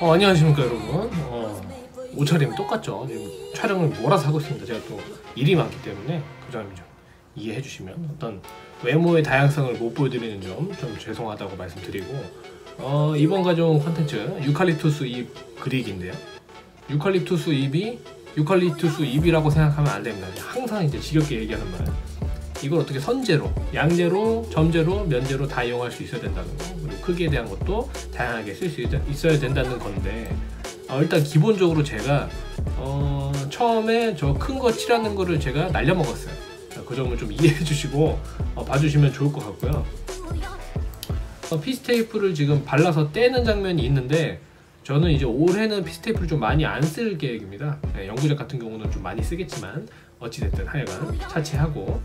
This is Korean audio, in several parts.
어, 안녕하십니까 여러분. 어, 옷차림이 똑같죠. 지금 촬영을 몰아서 하고 있습니다. 제가 또 일이 많기 때문에 그 점이 좀 이해해 주시면 어떤 외모의 다양성을 못 보여드리는 점 좀 죄송하다고 말씀드리고 어, 이번 가져온 컨텐츠 유칼립투스 잎 그릭인데요. 유칼립투스 잎이 유칼립투스 잎이라고 생각하면 안 됩니다. 항상 이제 지겹게 얘기하는 말 이걸 어떻게 선재로, 양재로, 점재로, 면재로 다 이용할 수 있어야 된다는 거. 그리고 크기에 대한 것도 다양하게 쓸 수 있어야 된다는 건데. 어, 일단 기본적으로 제가 어, 처음에 저 큰 거 칠하는 거를 제가 날려먹었어요. 그 점을 좀 이해해 주시고 어, 봐주시면 좋을 것 같고요. 어, 피스테이프를 지금 발라서 떼는 장면이 있는데 저는 이제 올해는 피스테이프를 좀 많이 안 쓸 계획입니다. 네, 연구작 같은 경우는 좀 많이 쓰겠지만 어찌됐든 하여간 차치하고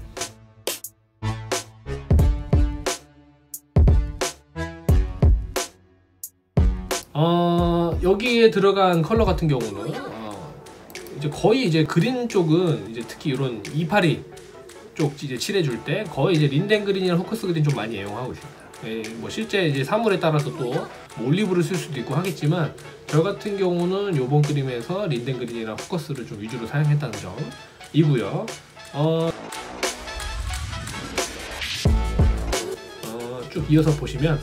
여기에 들어간 컬러 같은 경우는 어, 이제 거의 이제 그린 쪽은 이제 특히 이런 이파리 쪽 이제 칠해줄 때 거의 이제 린덴 그린이나 호커스 그린 좀 많이 애용하고 있습니다. 예, 뭐 실제 이제 사물에 따라서 또 뭐 올리브를 쓸 수도 있고 하겠지만 저 같은 경우는 요번 그림에서 린덴 그린이나 호커스를 좀 위주로 사용했다는 점이고요. 어, 어, 쭉 이어서 보시면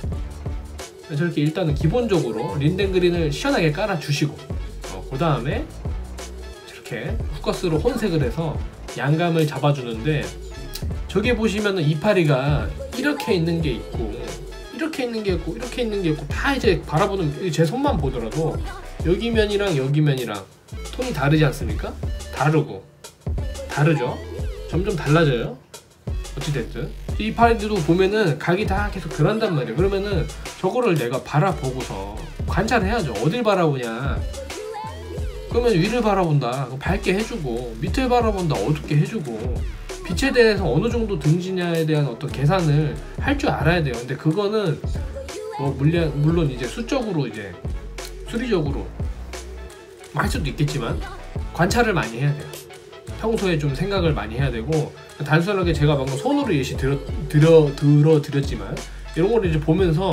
저렇게 일단은 기본적으로 린덴 그린을 시원하게 깔아 주시고 어, 그 다음에 저렇게 후커스로 혼색을 해서 양감을 잡아주는데 저게 보시면은 이파리가 이렇게 있는 게 있고 이렇게 있는 게 있고 이렇게 있는 게 있고 다 이제 바라보는 제 손만 보더라도 여기 면이랑 여기 면이랑 톤이 다르지 않습니까? 다르고 다르죠? 점점 달라져요 어찌됐든 이 파리들도 보면은 각이 다 계속 변한단 말이에요 그러면은 저거를 내가 바라보고서 관찰해야죠. 어딜 바라보냐. 그러면 위를 바라본다. 밝게 해주고 밑을 바라본다. 어둡게 해주고 빛에 대해서 어느 정도 등지냐에 대한 어떤 계산을 할 줄 알아야 돼요. 근데 그거는 뭐 물론, 물론 이제 수적으로 이제 수리적으로 할 수도 있겠지만 관찰을 많이 해야 돼요 평소에 좀 생각을 많이 해야 되고 단순하게 제가 방금 손으로 예시 들어, 들어, 들어 드렸지만 이런 거를 이제 보면서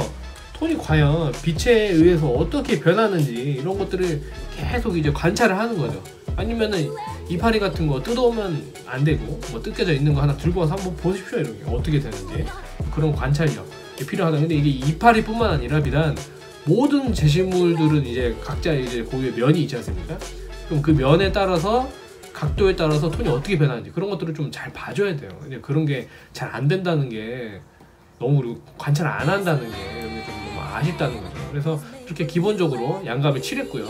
톤이 과연 빛에 의해서 어떻게 변하는지 이런 것들을 계속 이제 관찰을 하는 거죠. 아니면은 이파리 같은 거 뜯어오면 안 되고 뭐 뜯겨져 있는 거 하나 들고 와서 한번 보십시오 이런 게. 어떻게 되는지. 그런 관찰력 필요하다. 근데 이게 이파리뿐만 아니라 비단 모든 제시물들은 이제 각자 이제 고유의 면이 있지 않습니까? 그럼 그 면에 따라서 각도에 따라서 톤이 어떻게 변하는지 그런 것들을 좀 잘 봐줘야 돼요. 이제 그런 게 잘 안 된다는 게 너무 관찰 안 한다는 게 좀 너무 아쉽다는 거죠. 그래서 이렇게 기본적으로 양감을 칠했고요.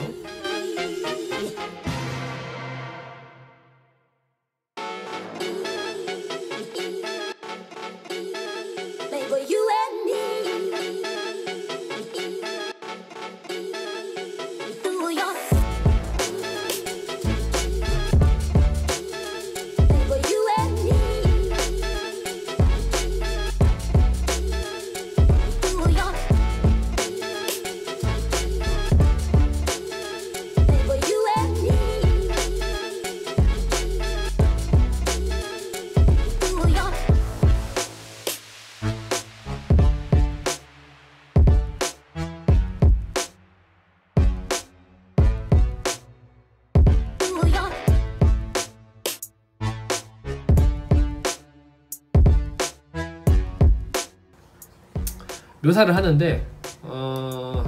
묘사를 하는데 어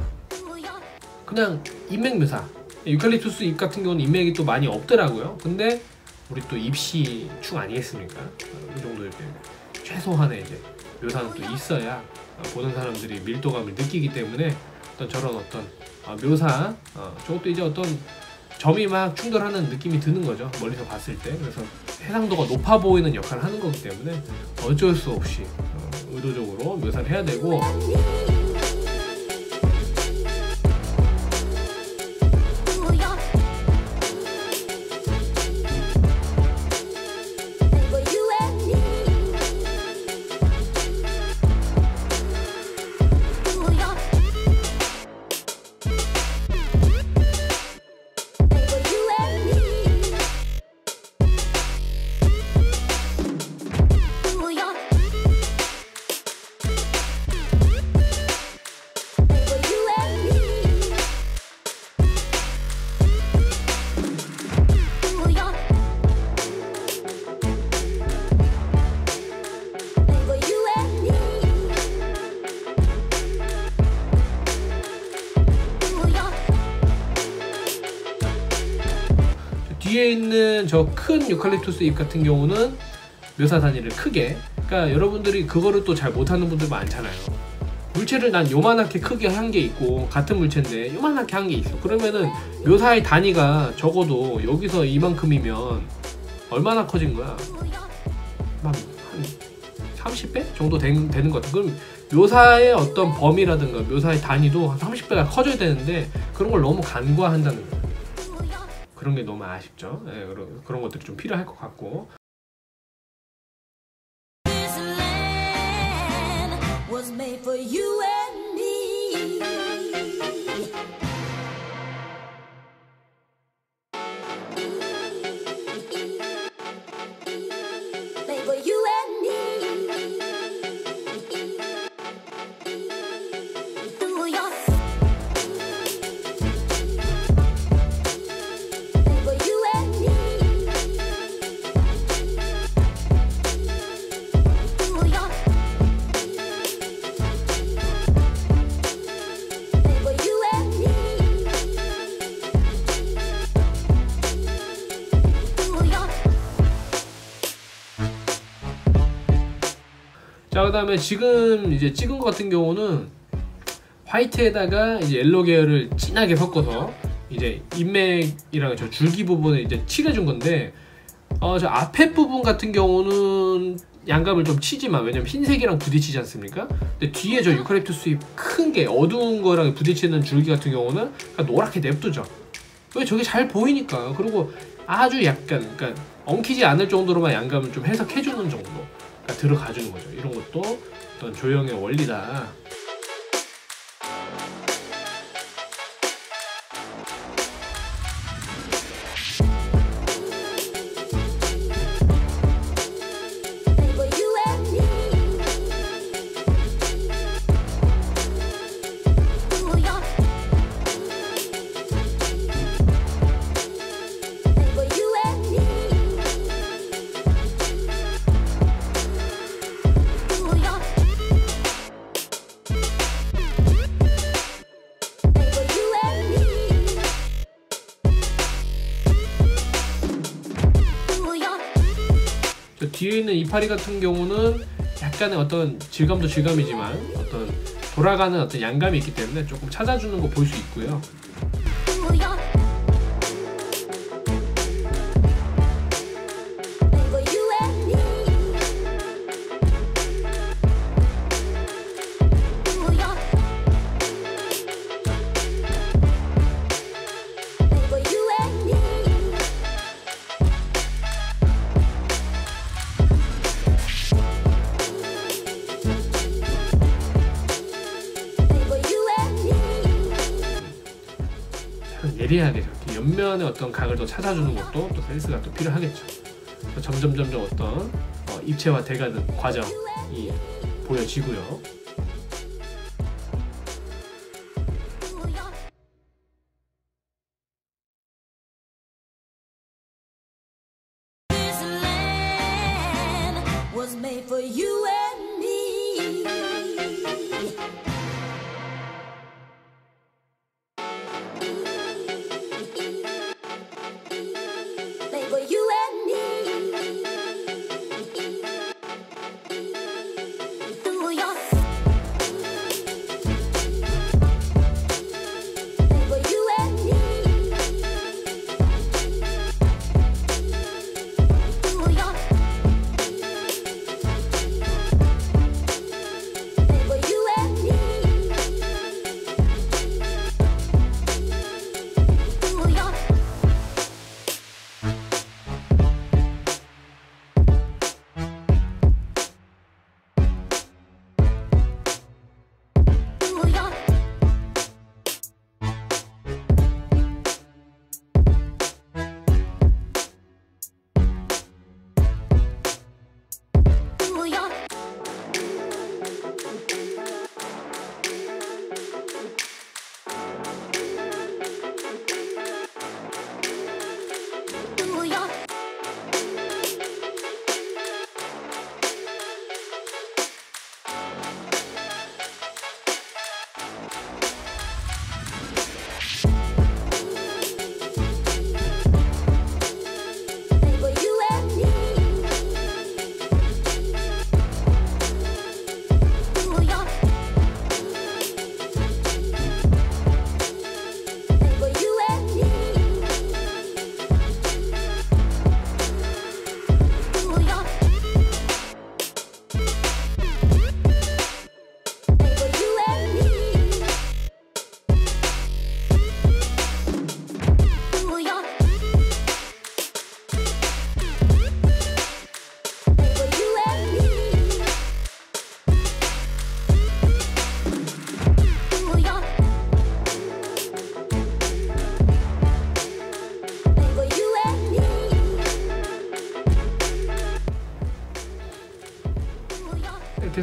그냥 인맥 묘사. 유칼립투스 잎 같은 경우는 인맥이 또 많이 없더라고요. 근데 우리 또 입시 축 아니겠습니까? 이 정도 이렇게 최소한의 이제 묘사는 또 있어야 보는 사람들이 밀도감을 느끼기 때문에 어떤 저런 어떤 어, 묘사 어, 저것도 이제 어떤 점이 막 충돌하는 느낌이 드는 거죠 멀리서 봤을 때. 그래서 해상도가 높아 보이는 역할을 하는 거기 때문에 어쩔 수 없이 어, 의도적으로 묘사를 해야 되고 저 큰 유칼립투스 잎 같은 경우는 묘사 단위를 크게. 그러니까 여러분들이 그거를 또 잘 못하는 분들 많잖아요. 물체를 난 요만하게 크게 한 게 있고 같은 물체인데 요만하게 한 게 있어. 그러면은 묘사의 단위가 적어도 여기서 이만큼이면 얼마나 커진 거야? 한 30배 정도 된, 되는 것 같아. 그럼 묘사의 어떤 범위라든가 묘사의 단위도 한 30배가 커져야 되는데 그런 걸 너무 간과한다는 거예요 그런 게 너무 아쉽죠 예, 그런, 그런 것들이 좀 필요할 것 같고. 자 그 다음에 지금 이제 찍은 것 같은 경우는 화이트에다가 이제 옐로 계열을 진하게 섞어서 이제 인맥이랑 저 줄기 부분에 이제 칠해준 건데 어 저 앞에 부분 같은 경우는 양감을 좀 치지만 왜냐면 흰색이랑 부딪히지 않습니까? 근데 뒤에 저 유칼립투스 잎 큰 게 어두운 거랑 부딪히는 줄기 같은 경우는 노랗게 냅두죠. 왜 저게 잘 보이니까 그리고 아주 약간 그러니까 엉키지 않을 정도로만 양감을 좀 해석해주는 정도가 들어가 주는 거죠. 이런 것도 어떤 조형의 원리다. 뒤에 있는 이파리 같은 경우는 약간의 어떤 질감도 질감이지만 어떤 돌아가는 어떤 양감이 있기 때문에 조금 찾아주는 거 볼 수 있고요. 어떤 각을 더 찾아주는 것도 또 센스가 또 필요하겠죠. 점점 점점 어떤 어, 입체화 돼가는 과정이 보여지고요.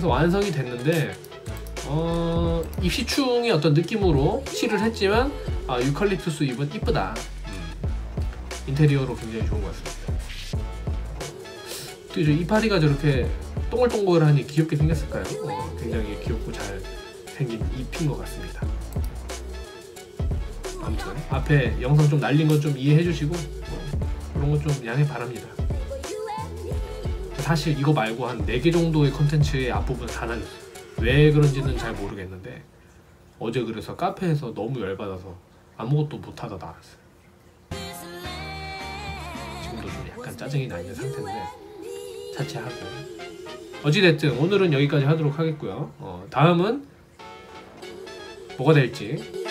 해서 완성이 됐는데 어, 입시충의 어떤 느낌으로 칠을 했지만 아, 유칼립투스 잎은 이쁘다. 음, 인테리어로 굉장히 좋은 것 같습니다. 또 이제 이파리가 저렇게 동글동글하니 귀엽게 생겼을까요? 어, 굉장히 귀엽고 잘 생긴 잎인 것 같습니다. 아무튼 앞에 영상 좀 날린 건 좀 이해해 주시고 어, 그런 건 좀 양해 바랍니다. 사실 이거 말고 한 4개 정도의 컨텐츠의 앞부분 다 날렸어요. 왜 그런지는 잘 모르겠는데 어제 그래서 카페에서 너무 열받아서 아무것도 못하다 나왔어요. 지금도 좀 약간 짜증이 나 있는 상태인데 자체하고 어찌됐든 오늘은 여기까지 하도록 하겠고요. 어, 다음은 뭐가 될지